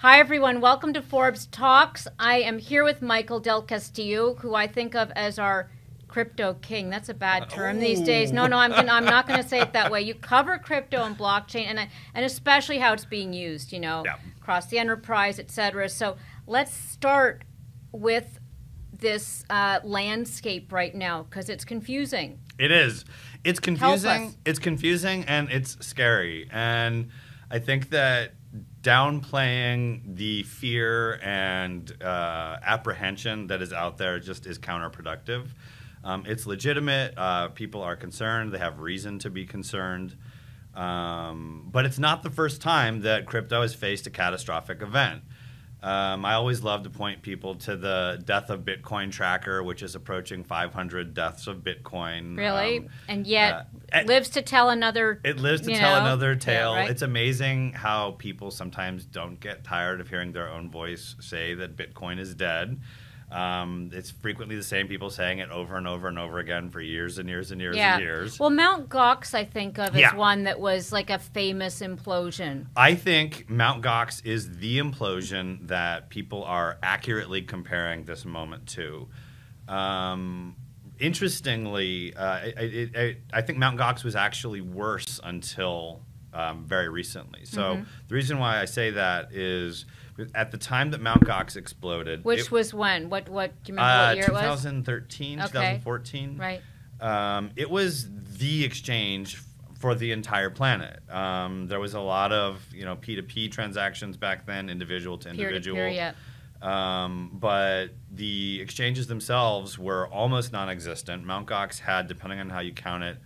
Hi, everyone. Welcome to Forbes Talks. I am here with Michael Del Castillo, who I think of as our crypto king. That's a bad term these days. No, no, I'm gonna, I'm not going to say it that way. You cover crypto and blockchain, and and especially how it's being used. You know, Yeah. across the enterprise, et cetera. So let's start with this uh, landscape right now because it's confusing. It is. It's confusing. It's confusing and it's scary. And I think that downplaying the fear and uh, apprehension that is out there just is counterproductive. Um, it's legitimate. Uh, people are concerned. They have reason to be concerned. Um, but it's not the first time that crypto has faced a catastrophic event. Um, I always love to point people to the death of Bitcoin tracker, which is approaching 500 deaths of Bitcoin. Really, Um, and yet uh, and- lives to tell another. it lives to tell know? another Yeah, tale. right? It's amazing how people sometimes don't get tired of hearing their own voice say that Bitcoin is dead. Um, it's frequently the same people saying it over and over and over again for years and years and years yeah. and years. Well, Mount Gox, I think of as Yeah. one that was like a famous implosion. I think Mount Gox is the implosion that people are accurately comparing this moment to. Um, interestingly, uh, I, I, I, I think Mount Gox was actually worse until um, very recently. So Mm-hmm. the reason why I say that is at the time that Mount Gox exploded, Which it- was when? What? What? Do you remember uh, what year it was? 2013, Okay. 2014. Right. Um, it was the exchange for the entire planet. Um, there was a lot of you know P2P transactions back then, individual to individual. peer. Yeah. Um, but the exchanges themselves were almost non-existent. Mt. Gox had, depending on how you count it,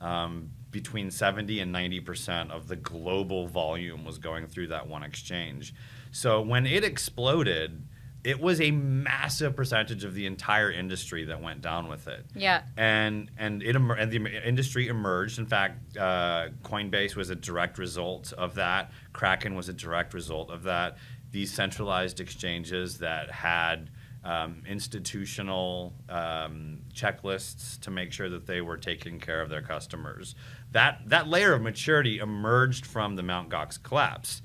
um, between 70 and 90 percent of the global volume was going through that one exchange. So when it exploded, it was a massive percentage of the entire industry that went down with it Yeah. and and it and the industry emerged. In fact, uh, Coinbase was a direct result of that. Kraken was a direct result of that. These centralized exchanges that had um, institutional um, checklists to make sure that they were taking care of their customers. That that layer of maturity emerged from the Mt. Gox collapse.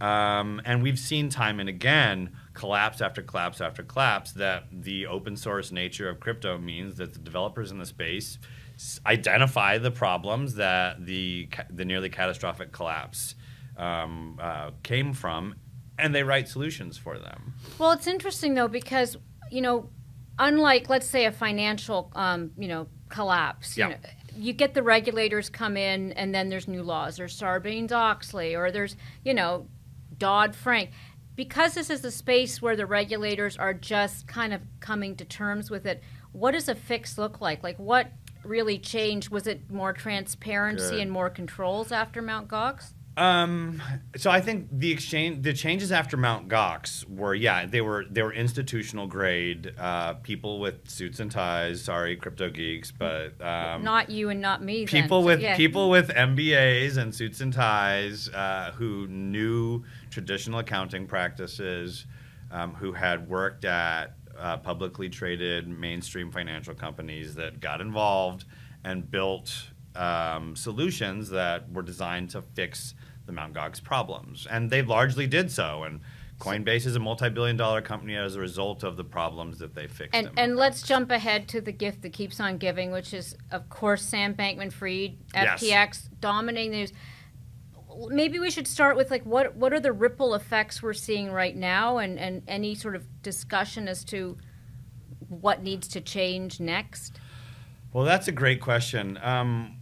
Um, and we've seen time and again collapse after collapse after collapse that the open source nature of crypto means that the developers in the space identify the problems that the the nearly catastrophic collapse um, uh, came from, and they write solutions for them. Well, it's interesting though because you know, unlike let's say a financial, um, you know, collapse. Yeah. You, know, you get the regulators come in, and then there's new laws. There's Sarbanes Oxley, or there's you know, Dodd Frank. Because this is a space where the regulators are just kind of coming to terms with it, what does a fix look like? Like what really changed? Was it more transparency Good. and more controls after Mount Gox? Um, so I think the exchange, the changes after Mount Gox were, yeah, they were they were institutional grade. Uh, people with suits and ties. Sorry, crypto geeks, but um, not you and not me. then. people So, with yeah. people with MBAs and suits and ties uh, who knew traditional accounting practices, um, who had worked at uh, publicly traded mainstream financial companies that got involved and built um, solutions that were designed to fix the Mt. Gox problems, and they largely did so. And Coinbase is a multi-billion-dollar company as a result of the problems that they fixed. And and let's jump ahead to the gift that keeps on giving, which is of course Sam Bankman-Fried, Yes. FTX, dominating the news. Maybe we should start with like what what are the ripple effects we're seeing right now, and and any sort of discussion as to what needs to change next. Well, that's a great question. Um,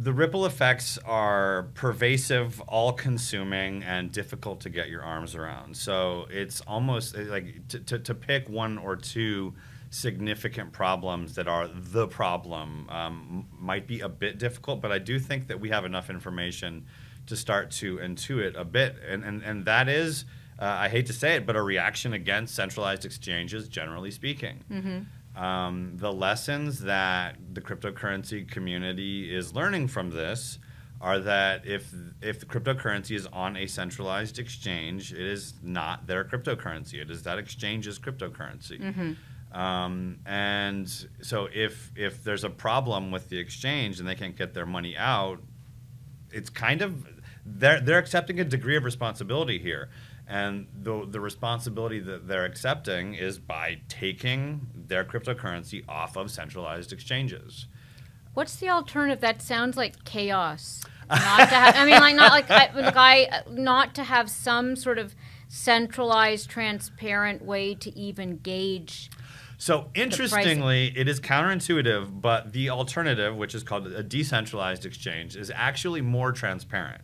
the ripple effects are pervasive, all consuming, and difficult to get your arms around. So it's almost uh, like to, to, to pick one or two significant problems that are the problem um, might be a bit difficult, but I do think that we have enough information to start to intuit a bit. And, and, and that is, uh, I hate to say it, but a reaction against centralized exchanges, generally speaking. Um, the lessons that the cryptocurrency community is learning from this are that if if the cryptocurrency is on a centralized exchange, it is not their cryptocurrency. It is that exchange's cryptocurrency. Um, and so if if there's a problem with the exchange and they can't get their money out, it's kind of they're they're accepting a degree of responsibility here, and the the responsibility that they're accepting is by taking their cryptocurrency off of centralized exchanges. What's the alternative? That sounds like chaos. Not to have, I mean, like not like I, like I, not to have some sort of centralized, transparent way to even gauge. So interestingly, it is counterintuitive, but the alternative, which is called a decentralized exchange, is actually more transparent.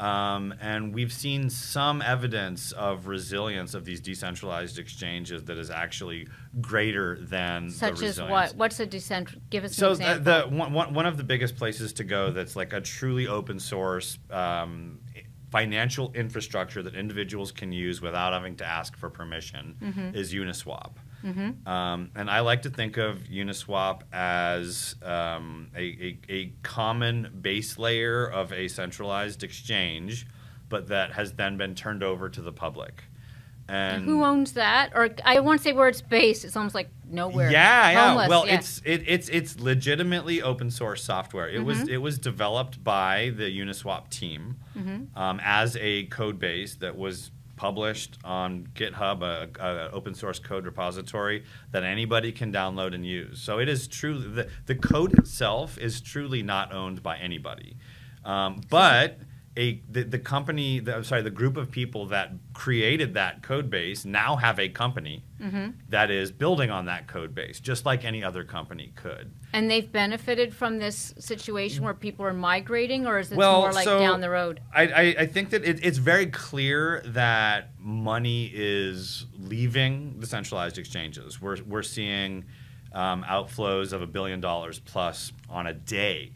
Um, and we've seen some evidence of resilience of these decentralized exchanges that is actually greater than Such the as resilience. what? What's a decentral? Give us So an the, example. the one, one one of the biggest places to go that's like a truly open source um, financial infrastructure that individuals can use without having to ask for permission Mm-hmm. is Uniswap. Um, and I like to think of Uniswap as um, a, a, a common base layer of a centralized exchange, but that has then been turned over to the public. And Who owns that? Or I won't say where it's based. It's almost like nowhere. yeah, yeah. Homeless, well, yeah. it's it, it's it's legitimately open source software. It was Mm-hmm. it was developed by the Uniswap team Mm-hmm. um, as a code base that was published on GitHub, a, open source code repository that anybody can download and use. So it is truly the the code itself is truly not owned by anybody, um, but. A, the, the company, the, I'm sorry, the group of people that created that code base now have a company Mm-hmm. that is building on that code base, just like any other company could. and they've benefited from this situation where people are migrating, or is it Well, more like so- down the road? I, I, I think that it, it's very clear that money is leaving the centralized exchanges. We're, we're seeing um, outflows of a billion dollars plus on a day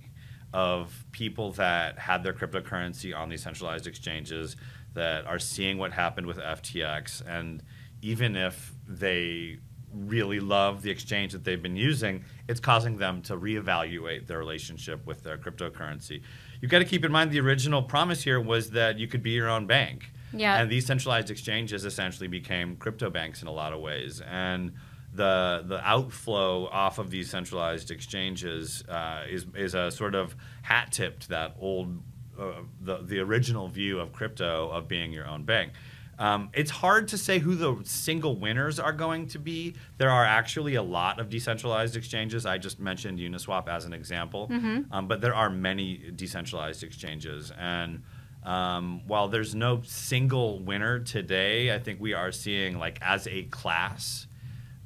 of people that had their cryptocurrency on these centralized exchanges that are seeing what happened with FTX. And even if they really love the exchange that they've been using, it's causing them to reevaluate their relationship with their cryptocurrency. You've got to keep in mind the original promise here was that you could be your own bank. Yeah. And these centralized exchanges essentially became crypto banks in a lot of ways. And the the outflow off of these centralized exchanges uh, is is a sort of hat tip to that old uh, the the original view of crypto of being your own bank. Um, it's hard to say who the single winners are going to be. There are actually a lot of decentralized exchanges. I just mentioned Uniswap as an example, um, but there are many decentralized exchanges. And um, while there's no single winner today, I think we are seeing, like, as a class,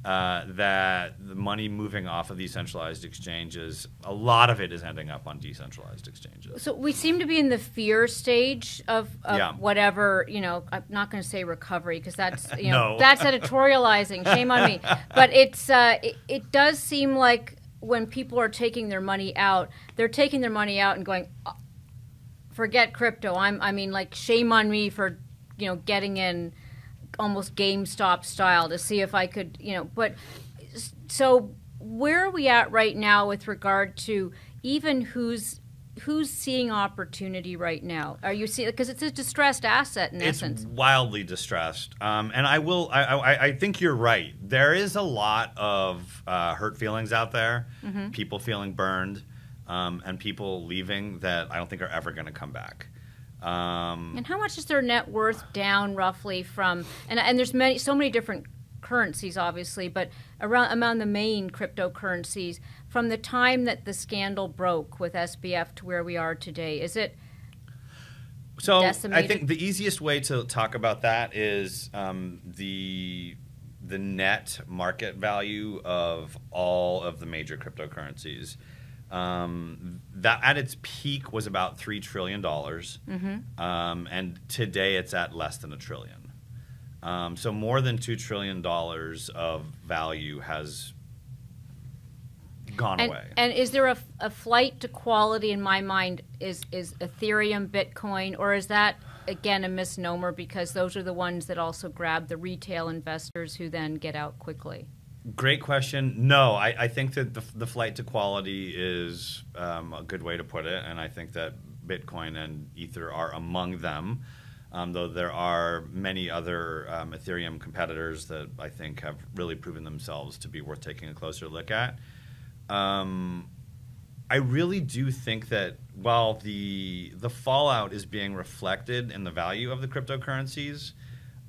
uh, that the money moving off of these centralized exchanges, a lot of it is ending up on decentralized exchanges. So we seem to be in the fear stage of, of Yeah. whatever you know. I'm not going to say recovery because that's you know No. that's editorializing. Shame on me. But it's uh, it, it does seem like when people are taking their money out, they're taking their money out and going, "Uh, forget crypto. I'm I mean like shame on me for you know getting in almost GameStop style to see if I could you know. But so where are we at right now with regard to even who's who's seeing opportunity right now? Are you seeing because it's a distressed asset in it's essence? wildly distressed. Um, and I will. I, I, I think you're right. There is a lot of uh, hurt feelings out there. Mm-hmm. People feeling burned, um, and people leaving that I don't think are ever going to come back. Um, And how much is their net worth down roughly from? And and there's many so many different currencies obviously, but around among the main cryptocurrencies from the time that the scandal broke with SBF to where we are today, is it? So I think the easiest way to talk about that is um, the the net market value of all of the major cryptocurrencies. Um, that at its peak was about three trillion dollars, um, and today it's at less than a trillion. Um, so more than two trillion dollars of value has gone And, away. and is there a, a flight to quality in my mind? Is is Ethereum, Bitcoin, or is that again a misnomer because those are the ones that also grab the retail investors who then get out quickly? Great question. No, I, I think that the, the flight to quality is um, a good way to put it, and I think that Bitcoin and Ether are among them. Um, though there are many other um, Ethereum competitors that I think have really proven themselves to be worth taking a closer look at. Um, I really do think that while the the fallout is being reflected in the value of the cryptocurrencies,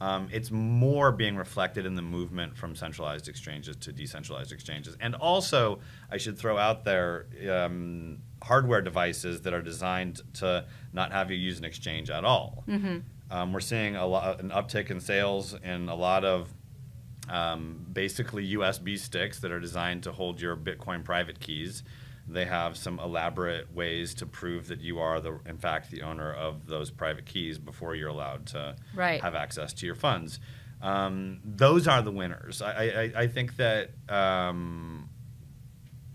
um, it's more being reflected in the movement from centralized exchanges to decentralized exchanges. And also, I should throw out there um, hardware devices that are designed to not have you use an exchange at all. Um, we're seeing a lot, an uptick in sales in a lot of um, basically USB sticks that are designed to hold your Bitcoin private keys. They have some elaborate ways to prove that you are the, in fact, the owner of those private keys before you're allowed to Right. have access to your funds. Um, those are the winners. I, I, I think that, um,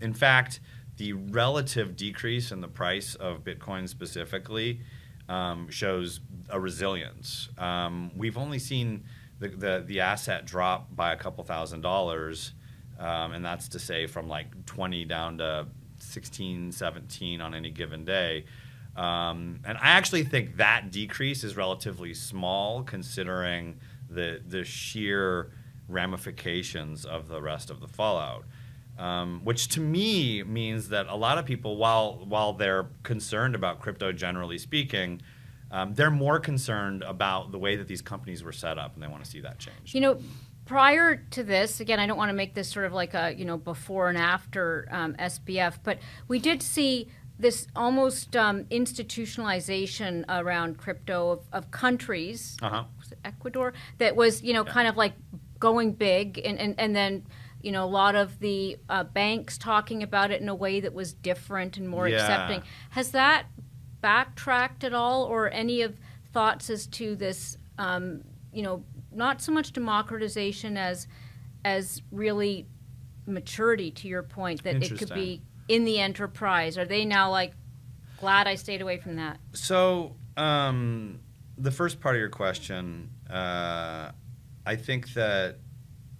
in fact, the relative decrease in the price of Bitcoin specifically um, shows a resilience. Um, we've only seen the, the, the asset drop by a couple thousand dollars, um, and that's to say from like 20 down to 16, 17 on any given day. Um, and I actually think that decrease is relatively small considering the, the sheer ramifications of the rest of the fallout. Um, which to me means that a lot of people, while while they're concerned about crypto generally speaking, um, they're more concerned about the way that these companies were set up, and they want to see that change. You know, prior to this, again, I don't want to make this sort of like a you know before and after um, SBF, but we did see this almost um, institutionalization around crypto of, of countries. Uh huh. Was it Ecuador that was you know Yeah. kind of like going big, and and, and then. You know, a lot of the uh, banks talking about it in a way that was different and more Yeah. accepting. Has that backtracked at all, or any of thoughts as to this? Um, you know, not so much democratization as as really maturity. To your point, that it could be in the enterprise. Are they now like glad I stayed away from that? So, um, the first part of your question, uh, I think that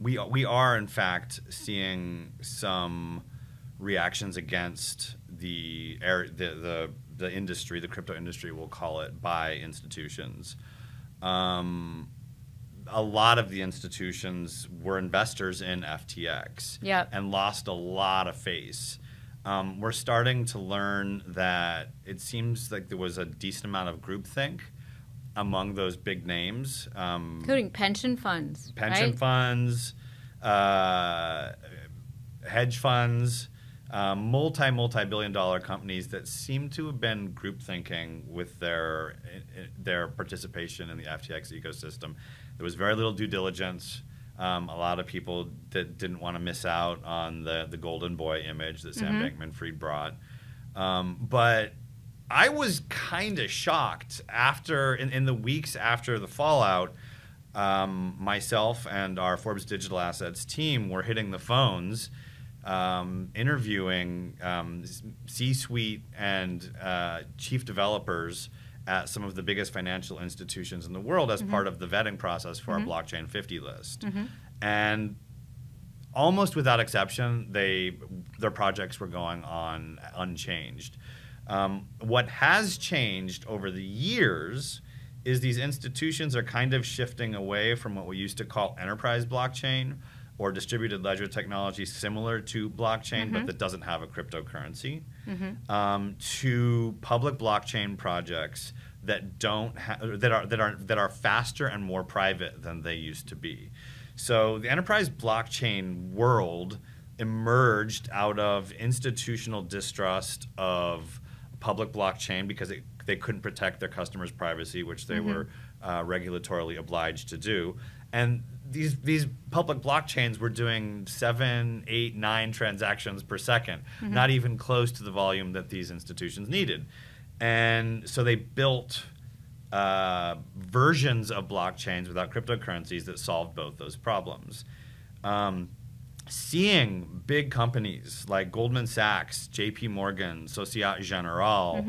we we are in fact seeing some reactions against the air, the, the the industry, the crypto industry, we'll call it, by institutions. Um, a lot of the institutions were investors in FTX Yep. and lost a lot of face. Um, we're starting to learn that it seems like there was a decent amount of groupthink among those big names, um, Including pension funds. pension right? funds, uh, hedge funds, um, multi multi billion dollar companies that seem to have been group thinking with their their participation in the FTX ecosystem. There was very little due diligence. Um, a lot of people that didn't want to miss out on the the golden boy image that Sam Bankman-Fried brought. Um, but I was kind of shocked after in, in the weeks after the fallout. Um, myself and our Forbes Digital Assets team were hitting the phones, um, interviewing um, C-suite and uh, chief developers at some of the biggest financial institutions in the world as mm-hmm. part of the vetting process for our mm-hmm. blockchain 50 list, mm-hmm. and almost without exception, they their projects were going on unchanged. Um, what has changed over the years is these institutions are kind of shifting away from what we used to call enterprise blockchain or distributed ledger technology similar to blockchain, but that doesn't have a cryptocurrency, um, to public blockchain projects that don't ha- that are that are that are faster and more private than they used to be. So the enterprise blockchain world emerged out of institutional distrust of public blockchain because it, they couldn't protect their customers' privacy, which they were uh, regulatorily obliged to do. And these these public blockchains were doing seven, eight, nine transactions per 2nd not even close to the volume that these institutions needed. And so they built uh, versions of blockchains without cryptocurrencies that solved both those problems. Um, seeing big companies like Goldman Sachs, J.P. Morgan, Societe Generale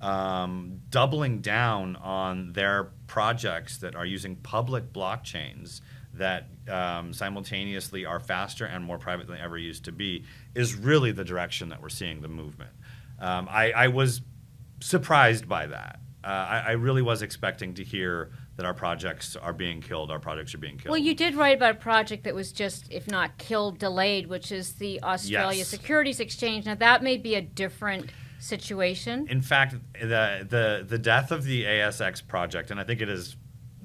um, doubling down on their projects that are using public blockchains that um, simultaneously are faster and more private than they ever used to be is really the direction that we're seeing the movement. Um, I, I was surprised by that. Uh, I, I really was expecting to hear that our projects are being killed. Our projects are being killed. Well, you did write about a project that was just, if not killed, delayed, which is the Australia Yes. Securities Exchange. Now, that may be a different situation. In fact, the the the death of the ASX project, and I think it is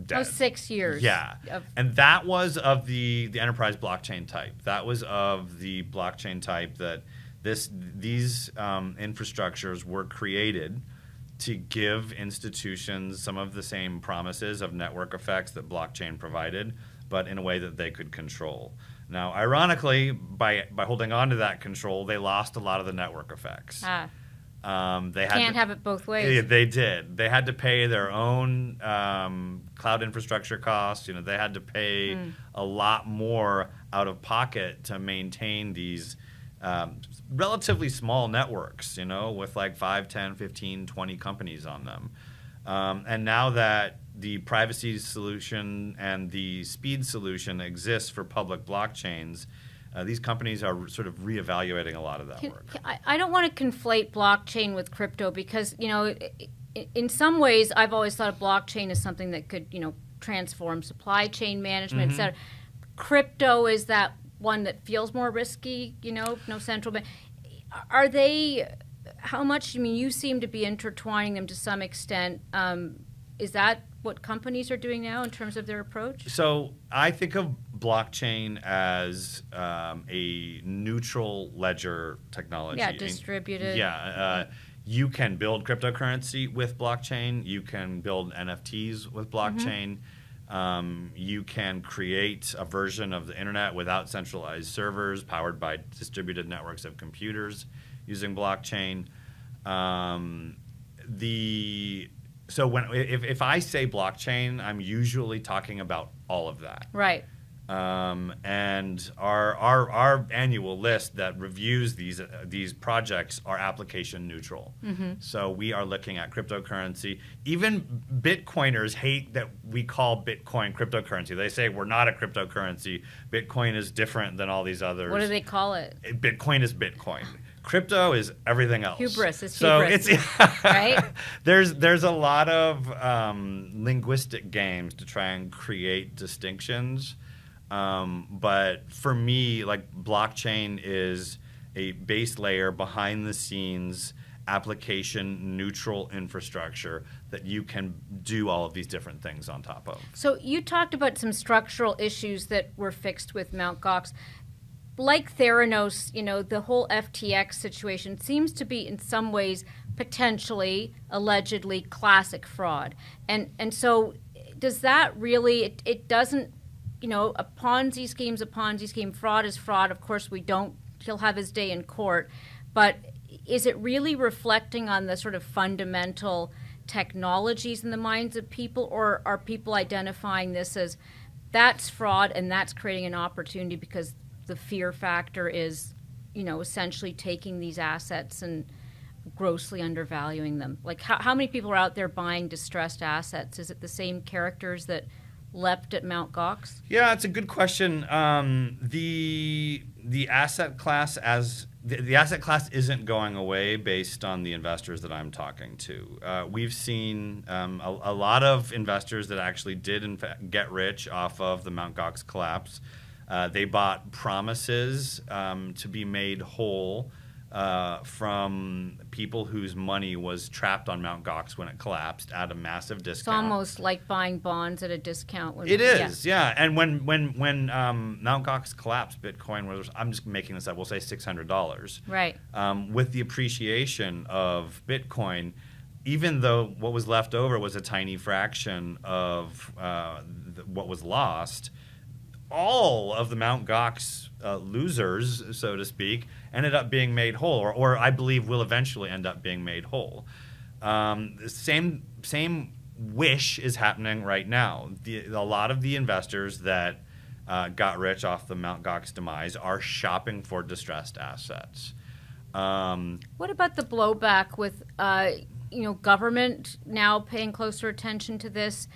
dead. Oh, six years. Yeah, of- and that was of the the enterprise blockchain type. That was of the blockchain type that this these um, infrastructures were created to give institutions some of the same promises of network effects that blockchain provided, but in a way that they could control. Now, ironically, by by holding on to that control, they lost a lot of the network effects. ah, Um, they had can't to- have it both ways. they did. They had to pay their own um, cloud infrastructure costs. You know, they had to pay Hmm. a lot more out of pocket to maintain these um, relatively small networks, you know, with like 5, 10, 15, 20 companies on them. Um, and now that the privacy solution and the speed solution exists for public blockchains, uh, these companies are sort of reevaluating a lot of that Can- work. I, I don't want to conflate blockchain with crypto because you know, in some ways, I've always thought of blockchain as something that could you know transform supply chain management, Mm-hmm. et cetera. Crypto is that one that feels more risky. You know, no central bank. Are they? How much? I mean, you seem to be intertwining them to some extent. Um, is that what companies are doing now in terms of their approach? So I think of blockchain as um, a neutral ledger technology. Yeah, And- distributed. Yeah, uh, you can build cryptocurrency with blockchain. You can build NFTs with blockchain. Um, you can create a version of the internet without centralized servers, powered by distributed networks of computers using blockchain. Um, the so when if, if I say blockchain, I'm usually talking about all of that. Right. Um, and our, our our annual list that reviews these uh, these projects are application neutral. So we are looking at cryptocurrency. Even Bitcoiners hate that we call Bitcoin cryptocurrency. They say we're not a cryptocurrency. Bitcoin is different than all these others. What do they call it? Bitcoin is Bitcoin. Crypto is everything else. Hubris, it's so hubris. it's Right? There's there's a lot of um, linguistic games to try and create distinctions, um, but for me, like blockchain is a base layer behind the scenes application neutral infrastructure that you can do all of these different things on top of. So you talked about some structural issues that were fixed with Mt. Gox. Like Theranos, you know, the whole FTX situation seems to be in some ways potentially, allegedly classic fraud. And and so does that really it, it doesn't you know, a Ponzi scheme is a Ponzi scheme, fraud is fraud. Of course we don't he'll have his day in court. But is it really reflecting on the sort of fundamental technologies in the minds of people, or are people identifying this as that's fraud and that's creating an opportunity because the fear factor is, you know, essentially taking these assets and grossly undervaluing them? Like, how, how many people are out there buying distressed assets? Is it the same characters that leapt at Mount Gox? Yeah, it's a good question. Um, the the asset class as the, the asset class isn't going away based on the investors that I'm talking to. Uh, we've seen um, a, a lot of investors that actually did in fact get rich off of the Mount Gox collapse. Uh, they bought promises um, to be made whole uh, from people whose money was trapped on Mount Gox when it collapsed at a massive discount. It's almost like buying bonds at a discount. When, It yeah. is, yeah. And when when when um, Mt. Gox collapsed, Bitcoin was I'm just making this up. We'll say six hundred dollars. Right. Um, with the appreciation of Bitcoin, even though what was left over was a tiny fraction of uh, what was lost, all of the Mount Gox uh, losers, so to speak, ended up being made whole, or, or I believe will eventually end up being made whole. Um, the same same wish is happening right now. The, a lot of the investors that uh, got rich off the Mount Gox demise are shopping for distressed assets. Um, What about the blowback with, uh, you know, government now paying closer attention to this?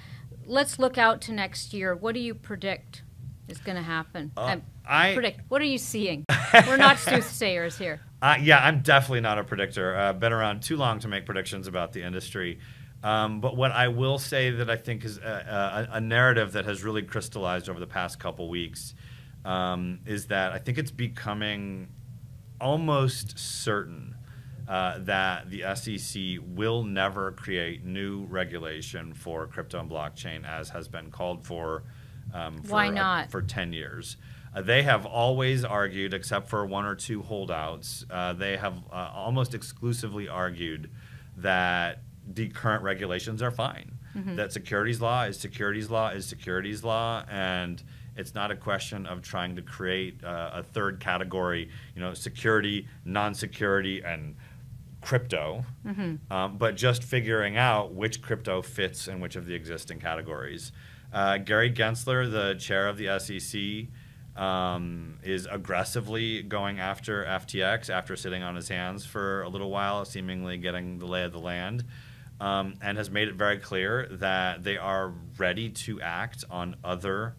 Let's look out to next year. What do you predict is going to happen? Uh, I- predict. What are you seeing? We're not soothsayers here. Uh, yeah, I'm definitely not a predictor. Uh, been around too long to make predictions about the industry. Um, but what I will say that I think is a, a, a narrative that has really crystallized over the past couple weeks um, is that I think it's becoming almost certain uh, that the SEC will never create new regulation for crypto and blockchain as has been called for. Um, for Why uh, not? for 10 years. Uh, they have always argued, except for one or two holdouts, uh, they have uh, almost exclusively argued that the current regulations are fine. That securities law is securities law is securities law, and it's not a question of trying to create uh, a third category, you know, security, non-security, and crypto, um, but just figuring out which crypto fits in which of the existing categories. Uh, Gary Gensler, the chair of the SEC, um, is aggressively going after FTX after sitting on his hands for a little while, seemingly getting the lay of the land, um, and has made it very clear that they are ready to act on other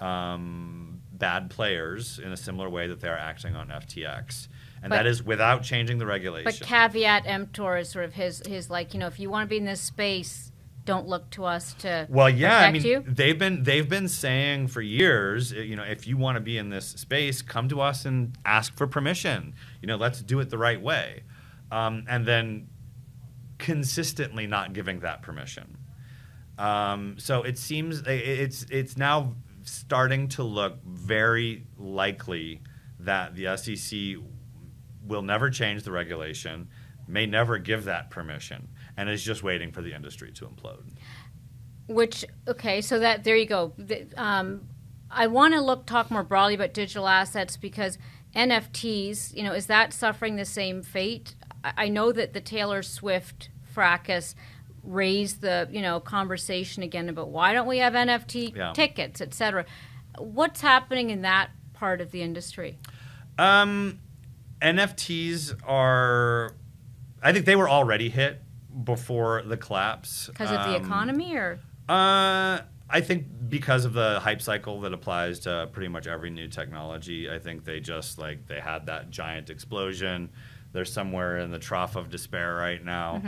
um, bad players in a similar way that they are acting on FTX. And But- that is without changing the regulation. But caveat emptor is sort of his his like you know if you want to be in this space, don't look to us to Well, yeah, I mean, you. they've been they've been saying for years, uh, you know, if you want to be in this space, come to us and ask for permission. You know, let's do it the right way, um, and then consistently not giving that permission. Um, so it seems i- i- it's it's now starting to look very likely that the SEC will never change the regulation, may never give that permission, and is just waiting for the industry to implode. Which okay, so that there you go. Um, I want to look talk more broadly about digital assets because NFTs, you know, is that suffering the same fate? I, I know that the Taylor Swift fracas raised the you know conversation again about why don't we have NFT Yeah. tickets, et cetera. What's happening in that part of the industry? Um, NFTs are, I think they were already hit before the collapse Because of the Um, economy, or Uh, I think because of the hype cycle that applies to pretty much every new technology, I think they just like they had that giant explosion. They're somewhere in the trough of despair right now.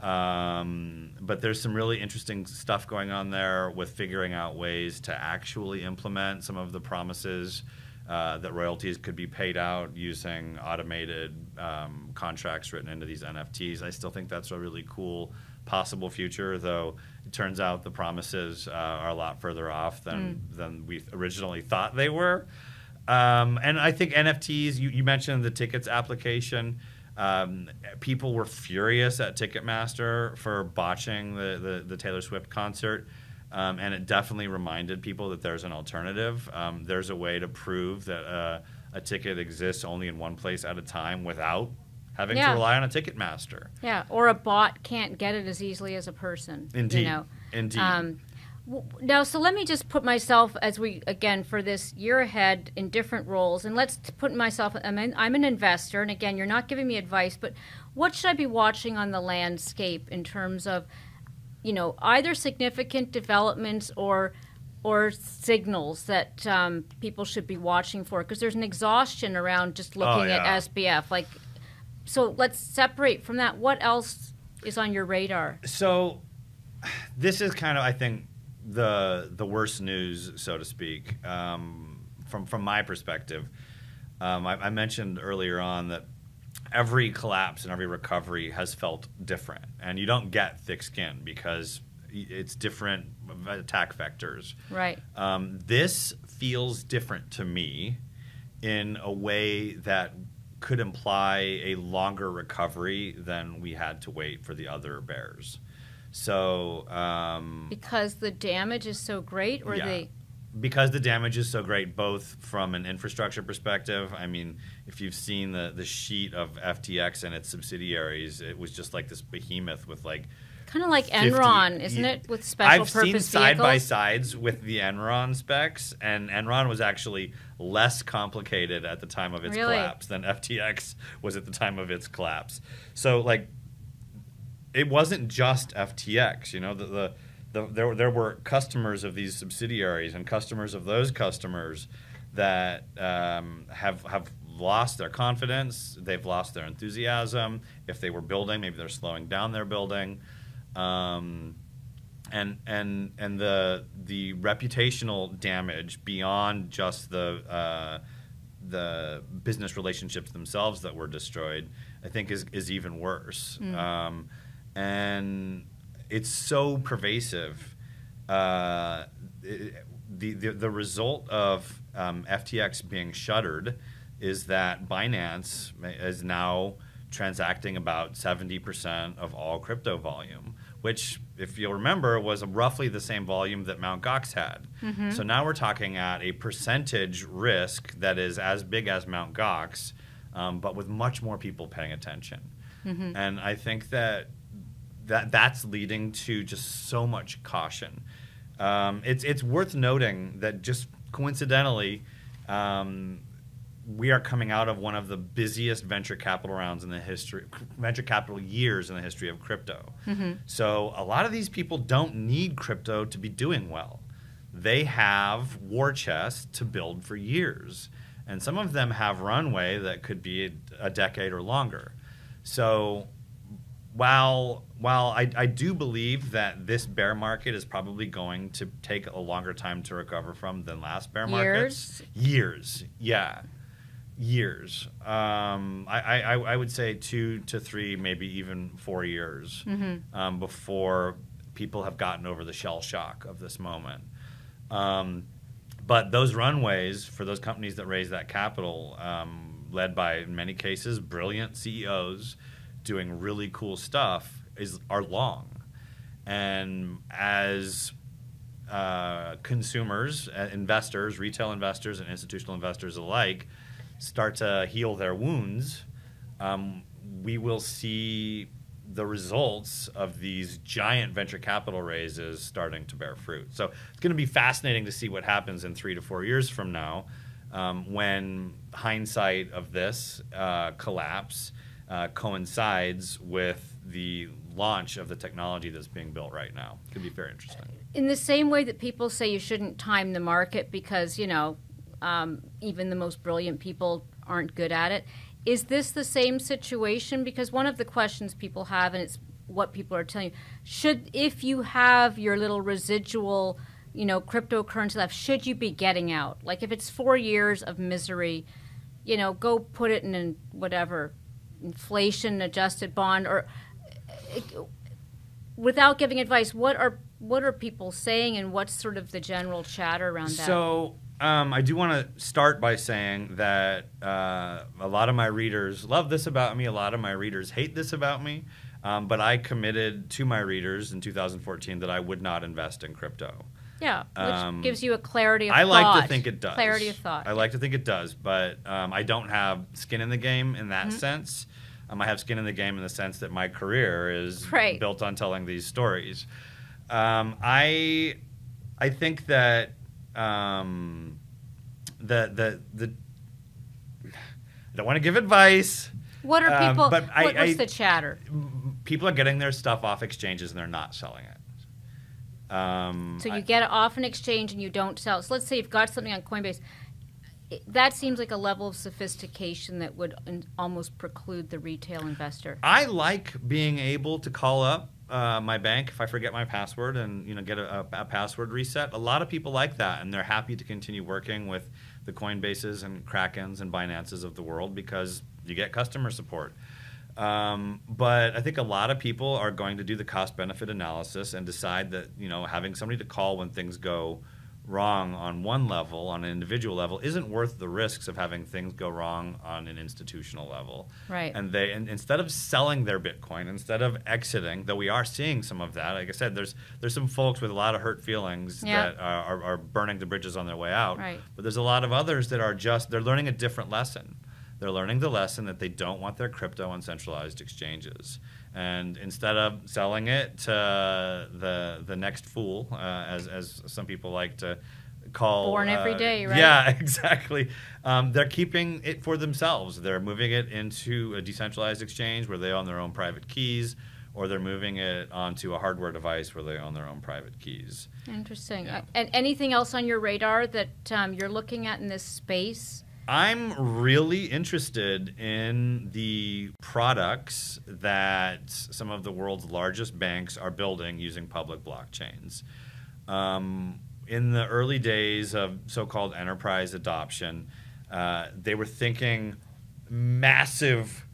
Um, but there's some really interesting stuff going on there with figuring out ways to actually implement some of the promises uh, that royalties could be paid out using automated um, contracts written into these NFTs. I still think that's a really cool possible future, though it turns out the promises uh, are a lot further off than, than we originally thought they were. Um, and I think NFTs, you, you mentioned the tickets application. Um, people were furious at Ticketmaster for botching the, the, the Taylor Swift concert. Um, and it definitely reminded people that there's an alternative. Um, there's a way to prove that uh, a ticket exists only in one place at a time without having Yeah. to rely on a Ticketmaster. yeah, or a bot can't get it as easily as a person. Indeed. You know. Indeed. Um, w- now, so let me just put myself as we again for this year ahead in different roles, and let's put myself. I'm, I'm an investor, and again, you're not giving me advice, but what should I be watching on the landscape in terms of, you know, either significant developments or or signals that um, people should be watching for? Because there's an exhaustion around just looking Oh, yeah. at SBF. Like, so let's separate from that. What else is on your radar? so this is kind of i think the the worst news so to speak um, from from my perspective um, I, I mentioned earlier on that every collapse and every recovery has felt different and you don't get thick skin because it's different attack vectors Right. um, this feels different to me in a way that could imply a longer recovery than we had to wait for the other bears. So, um, Because the damage is so great, or Yeah. the because the damage is so great, both from an infrastructure perspective. I mean, if you've seen the the sheet of FTX and its subsidiaries, it was just like this behemoth with like kind of like 50 Enron, isn't it, with special I've purpose seen side by sides with the Enron specs, and Enron was actually less complicated at the time of its Really? collapse than FTX was at the time of its collapse. So, like, it wasn't just FTX. You know, the, the, the there there were customers of these subsidiaries and customers of those customers that um, have have lost their confidence. They've lost their enthusiasm. If they were building, maybe they're slowing down their building. Um, and and and the the reputational damage beyond just the uh, the business relationships themselves that were destroyed I think is is even worse. Um, and it's so pervasive. Uh, it- the, the the result of um, FTX being shuttered is that Binance is now transacting about 70% of all crypto volume, which, if you'll remember, was roughly the same volume that Mt. Gox had. So now we're talking at a percentage risk that is as big as Mt. Gox, um, but with much more people paying attention. And I think that that that's leading to just so much caution. Um, it's it's worth noting that just coincidentally, um, we are coming out of one of the busiest venture capital rounds in the history, venture capital years in the history of crypto. So a lot of these people don't need crypto to be doing well. They have war chests to build for years, and some of them have runway that could be a, a decade or longer. So while while I, I do believe that this bear market is probably going to take a longer time to recover from than last bear markets, years, Years. yeah, years. Um, I, I, I I would say two to three, maybe even four years um, before people have gotten over the shell shock of this moment. Um, but those runways for those companies that raise that capital, um, led by in many cases brilliant CEOs doing really cool stuff, is are long. And as uh, consumers, uh, investors, retail investors, and institutional investors alike start to heal their wounds, um, we will see the results of these giant venture capital raises starting to bear fruit. So it's going to be fascinating to see what happens in three to four years from now um, when hindsight of this uh, collapse uh, coincides with the launch of the technology that's being built right now. Could be very interesting. in the same way that people say you shouldn't time the market because you know um, even the most brilliant people aren't good at it is this the same situation because one of the questions people have and it's what people are telling you should if you have your little residual you know cryptocurrency left should you be getting out like if it's four years of misery you know go put it in an whatever inflation adjusted bond or without giving advice, what are what are people saying, and what's sort of the general chatter around that? So um, I do want to start by saying that uh, a lot of my readers love this about me. A lot of my readers hate this about me. Um, but I committed to my readers in 2014 that I would not invest in crypto. yeah, which um, gives you a clarity of I thought. like to think it does. Clarity of thought. I like to think it does, but um, I don't have skin in the game in that Mm-hmm. sense. Um, I have skin in the game in the sense that my career is Right. built on telling these stories. Um, I I think that um, the the the I don't want to give advice. what are um, people? but I- what, what's I- the chatter? People are getting their stuff off exchanges and they're not selling it. Um, So you I- get it off an exchange and you don't sell. So let's say you've got something on Coinbase. That seems like a level of sophistication that would in, almost preclude the retail investor. I like being able to call up uh, my bank if I forget my password and you know get a, a, a password reset. A lot of people like that, and they're happy to continue working with the Coinbases and Krakens and Binances of the world because you get customer support. Um, but I think a lot of people are going to do the cost benefit analysis and decide that you know having somebody to call when things go wrong on one level, on an individual level, isn't worth the risks of having things go wrong on an institutional level. Right. And they and instead of selling their Bitcoin, instead of exiting, though we are seeing some of that. Like I said, there's there's some folks with a lot of hurt feelings Yeah. that are, are, are burning the bridges on their way out. Right. But there's a lot of others that are just they're learning a different lesson. They're learning the lesson that they don't want their crypto on centralized exchanges. And instead of selling it to the the next fool, uh, as as some people like to call Born every uh, day, right? Yeah, exactly. Um, they're keeping it for themselves. They're moving it into a decentralized exchange where they own their own private keys, or they're moving it onto a hardware device where they own their own private keys. Interesting. Yeah. Uh, And anything else on your radar that um, you're looking at in this space? I'm really interested in the products that some of the world's largest banks are building using public blockchains. Um, in the early days of so called enterprise adoption, uh, they were thinking massive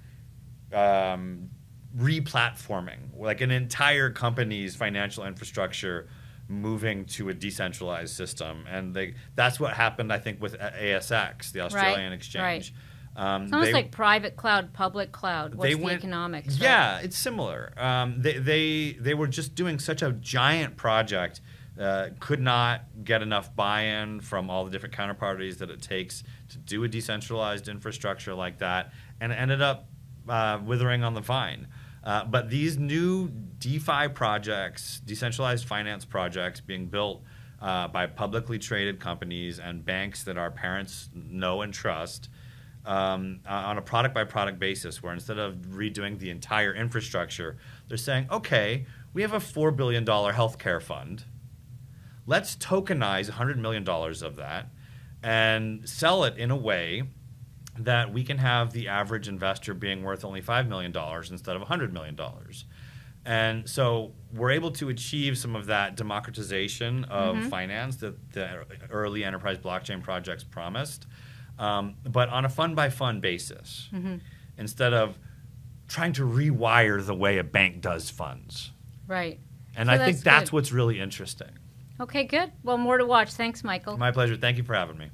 um, replatforming, like an entire company's financial infrastructure moving to a decentralized system, and they, that's what happened, I think, with ASX, the Australian exchange. Um, it's almost they, like private cloud, public cloud. What's they the went, economics? Yeah, right? it's similar. Um, they, they they were just doing such a giant project, uh, could not get enough buy-in from all the different counterparties that it takes to do a decentralized infrastructure like that, and it ended up uh, withering on the vine. Uh, but these new DeFi projects, decentralized finance projects, being built uh, by publicly traded companies and banks that our parents know and trust um, on a product by product basis, where instead of redoing the entire infrastructure, they're saying, okay, we have a $4 billion healthcare fund. Let's tokenize $100 million of that and sell it in a way that we can have the average investor being worth only $5 million instead of $100 million. And so we're able to achieve some of that democratization of mm-hmm. finance that the early enterprise blockchain projects promised um, but on a fund by fund basis mm-hmm. instead of trying to rewire the way a bank does funds. Right. And so I that's think that's good. what's really interesting. Okay, good. Well, more to watch. Thanks, Michael. My pleasure. Thank you for having me.